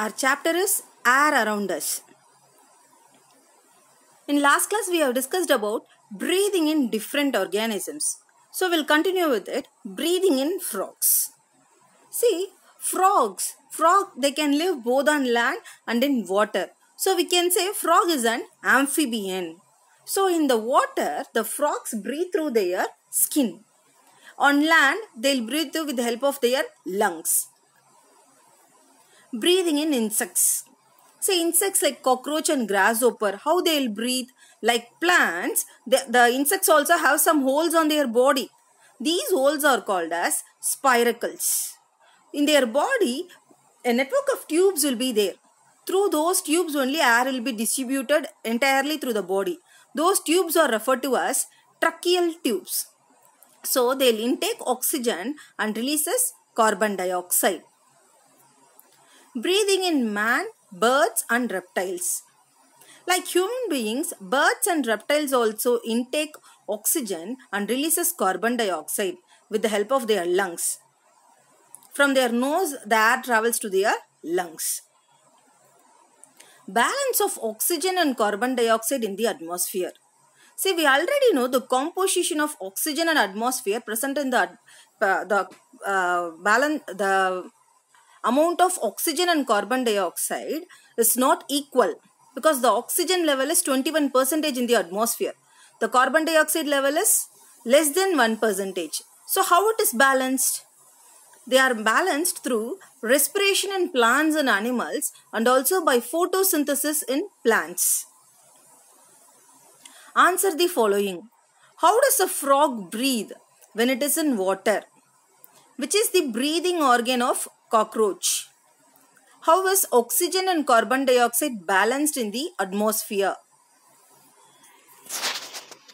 Our chapter is air around us. In last class, we have discussed about breathing in different organisms. So, we'll continue with it breathing in frogs. See, frogs, frog, they can live both on land and in water. So, we can say frog is an amphibian. So, in the water, the frogs breathe through their skin. On land, they'll breathe with the help of their lungs. Breathing in insects. Say insects like cockroach and grasshopper, how they'll breathe. Like plants, the, the insects also have some holes on their body. These holes are called as spiracles. In their body, a network of tubes will be there. Through those tubes only air will be distributed entirely through the body. Those tubes are referred to as tracheal tubes. So they'll intake oxygen and releases carbon dioxide. Breathing in man, birds and reptiles. Like human beings, birds and reptiles also intake oxygen and releases carbon dioxide with the help of their lungs. From their nose, the air travels to their lungs. Balance of oxygen and carbon dioxide in the atmosphere. See, we already know the composition of oxygen and atmosphere present in the uh, the uh, balance the amount of oxygen and carbon dioxide is not equal because the oxygen level is 21 percentage in the atmosphere. The carbon dioxide level is less than 1 percentage. So how it is balanced? They are balanced through respiration in plants and animals and also by photosynthesis in plants. Answer the following. How does a frog breathe when it is in water? Which is the breathing organ of cockroach? How is oxygen and carbon dioxide balanced in the atmosphere?